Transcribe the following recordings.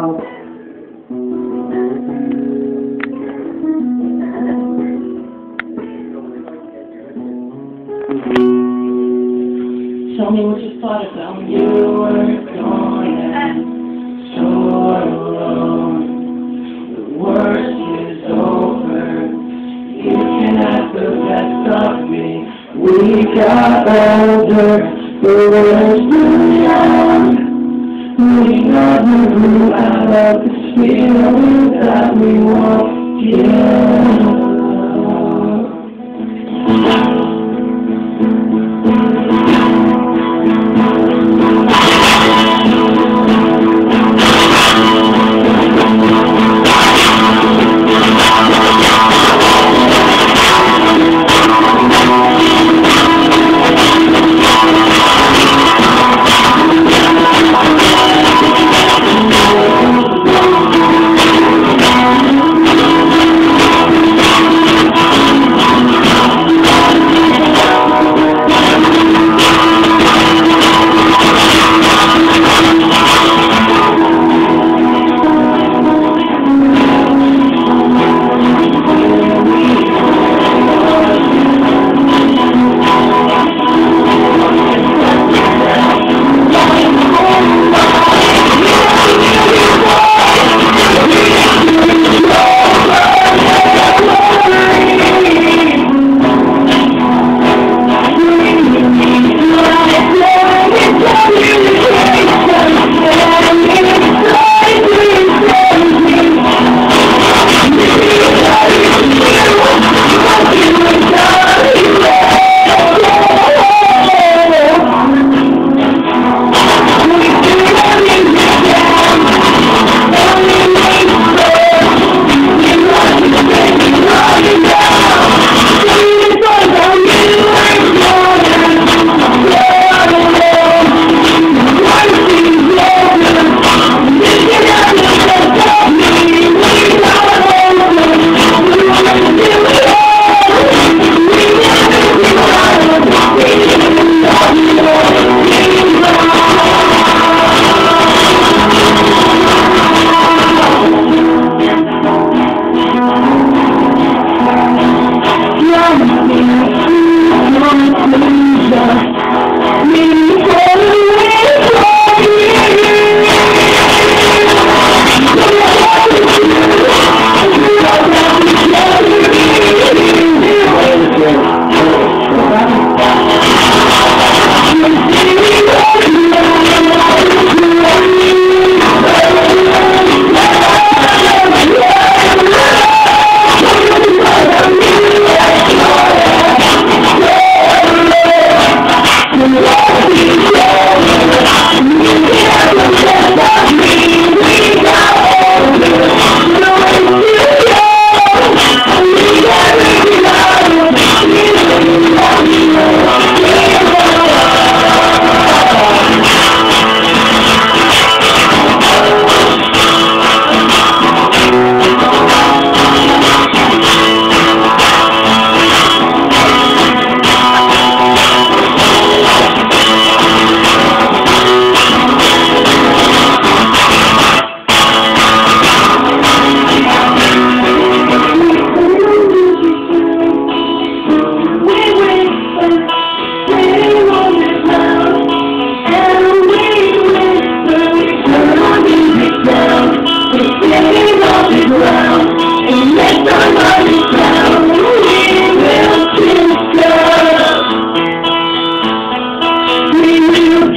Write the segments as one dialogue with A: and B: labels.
A: out. Tell me what you thought about you were gone and so alone. The worst is over. You can have the best of me. We got older, but we're still young. Never grew out of this feeling that we won't give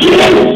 A: Yes.